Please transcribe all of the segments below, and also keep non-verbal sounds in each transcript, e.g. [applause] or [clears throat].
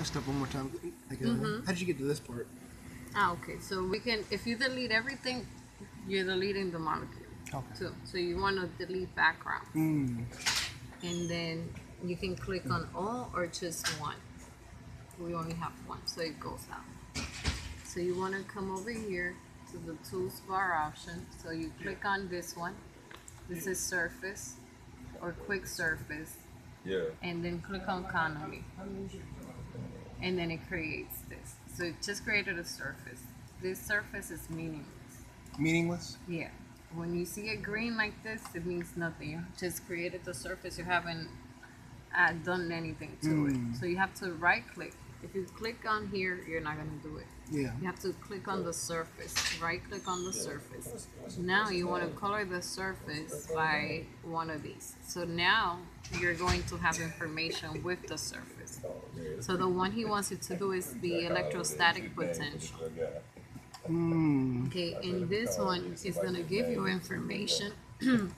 messed up one more time. Like, uh, Mm-hmm. How did you get to this part? Ah, okay. So we can, if you delete everything, you're deleting the molecule Okay. too. So you want to delete background, Mm. and then you can click on all or just one. We only have one, so it goes out. So you want to come over here to the tools bar option. So you click on this one. This is surface or quick surface, Yeah. and then click on economy. And then it creates this. So it just created a surface. This surface is meaningless. Meaningless. Yeah. When you see it green like this, it means nothing. You just created the surface. You haven't uh, done anything to Mm. it. So you have to right click. If you click on here, you're not going to do it. Yeah. You have to click on the surface. Right click on the surface. Now you want to color the surface by one of these. So now you're going to have information with the surface. So the one he wants you to do is the electrostatic potential. Mm. Okay, and this one is gonna give you information. [clears throat]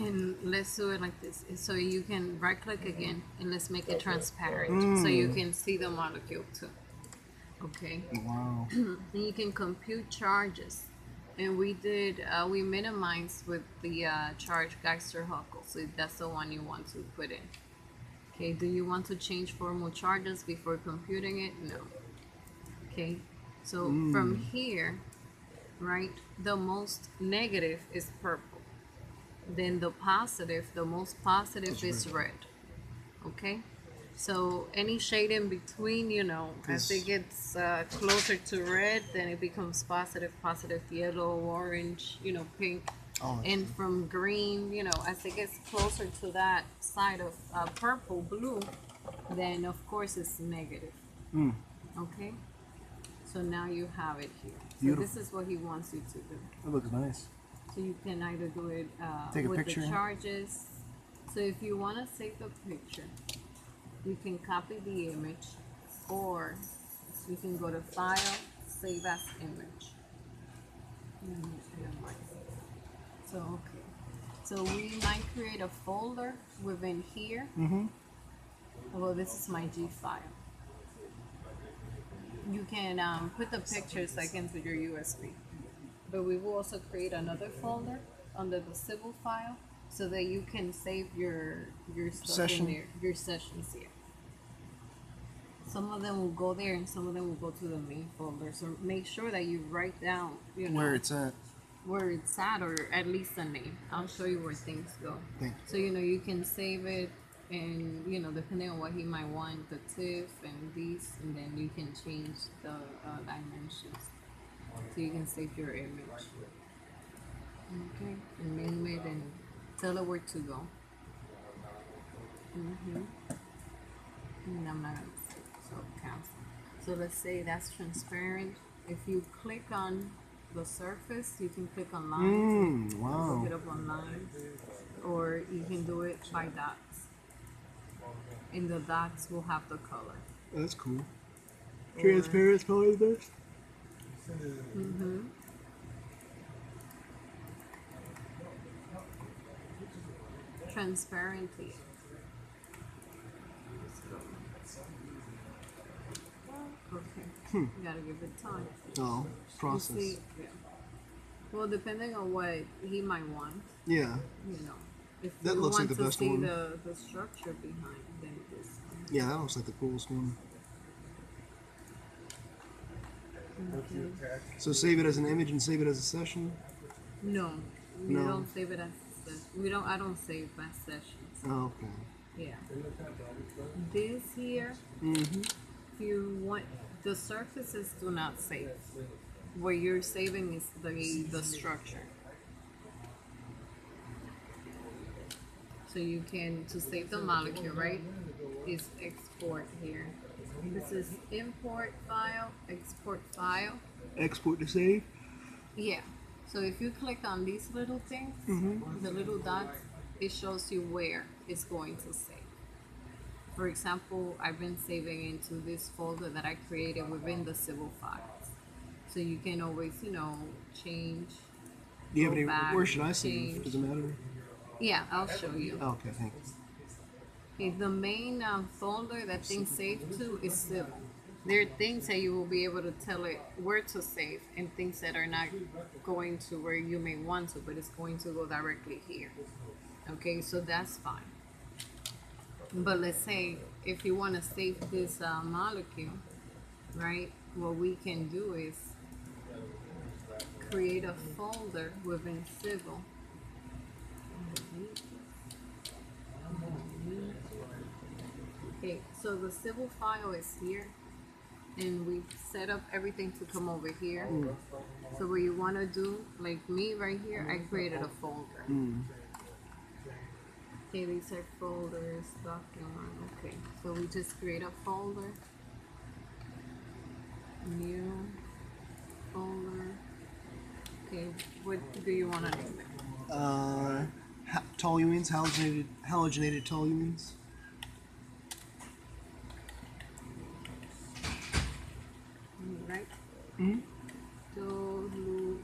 and let's do it like this. So you can right click again and let's make it transparent so you can see the molecule too. Okay, Wow. [clears throat] then you can compute charges. And we did, uh, we minimized with the uh, charge Gasteiger-Hückel, so that's the one you want to put in. Okay, do you want to change formal charges before computing it? No. Okay, so from here, right, the most negative is purple. Then the positive, the most positive is red. Okay, so any shade in between, you know, as it gets uh, closer to red, then it becomes positive, positive yellow, orange, you know, pink. Oh, And from green, you know, as it gets closer to that side of uh, purple, blue, then of course it's negative. Mm. Okay? So now you have it here. So Beautiful. this is what he wants you to do. that looks nice. So you can either do it uh, Take a with picture. the charges. So if you want to save the picture, you can copy the image or you can go to File, Save as Image. Let me share mine. So, okay. So we might create a folder within here. Mm-hmm. Well, this is my G file. You can um, put the pictures like into your USB, but we will also create another folder under the Sybyl file so that you can save your your stuff Session. in there, your sessions here. Some of them will go there, and some of them will go to the main folder. So make sure that you write down, you know, Where it's at. where it's at or at least the name. I'll show you where things go. Thank you. So you know you can save it and you know depending on what he might want, the TIFF and these, and then you can change the uh, dimensions. So you can save your image. Okay, and name it and tell it where to go. Mhm. And I'm not gonna save, so cancel. So let's say that's transparent. If you click on the surface, you can click on lines. Mm. Look it up online, or you can do it by dots. And the dots will have the color. That's cool. Probably the best. Mm-hmm. Transparently. Okay. You gotta give it time. Oh, You process. see- yeah. Well, depending on what he might want, Yeah. you know. If That looks like the to best see one. the, the structure behind, then this one. Yeah, that looks like the coolest one. Okay. So save it as an image and save it as a session. No, we No. don't save it as a session. We don't. I don't save my sessions. Oh, okay. Yeah. This here, Mm-hmm. if you want, the surfaces do not save. What you're saving is the the structure. So you can to save the molecule, right? Is export here. This is import file, export file. Export to save. Yeah. So if you click on these little things, mm-hmm. the little dots, it shows you where it's going to save. For example, I've been saving into this folder that I created within the Sybyl files. So you can always, you know, change. Do you have any? back, Where should I save? Does it matter? Yeah, I'll show you. Oh, okay, thanks. Okay, the main um, folder that things save to is Sybyl. There are things that you will be able to tell it where to save and things that are not going to where you may want to, but it's going to go directly here. Okay, so that's fine. But let's say if you want to save this uh, molecule, right? What we can do is create a folder within Sybyl. Okay, so the Sybyl file is here, and we've set up everything to come over here. So what you want to do, like me right here, I created a folder. Mm. Okay, these are folders, document. Okay, so we just create a folder. New folder. Okay, what do you want to name it? Uh, ha- toluenes, halogenated, halogenated toluenes. Right? Mhm. Tolu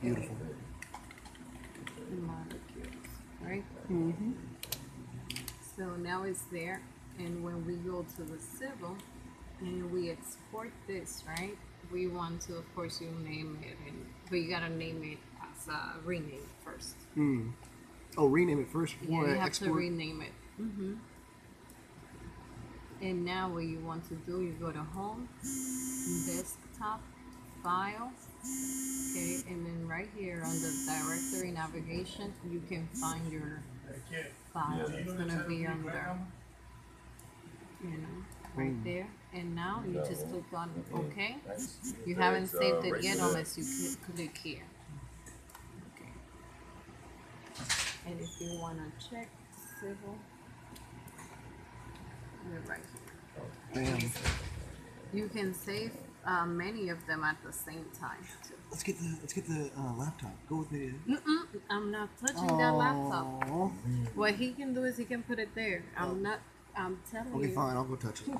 Beautiful. molecules, right? Mm-hmm. So now it's there, and when we go to the Sybyl and we export this, right? We want to, of course, you name it, and but you gotta name it as a rename first. Mm. Oh, rename it first Yeah, you have export. to rename it. hmm And now what you want to do, you go to home, desktop, file, okay, and then right here on the directory navigation, you can find your file. It's gonna be under, you know, right hmm. there. And now you just click on hmm. OK. You haven't uh, saved it yet unless you click here. Okay. And if you wanna check Sybyl, you're right here. Bam. You can save uh, many of them at the same time too. Let's get the let's get the uh, laptop. Go with the. Mm-mm, I'm not touching that laptop. What he can do is he can put it there. I'm not. I'm telling Okay, you. fine. I'll go touch it.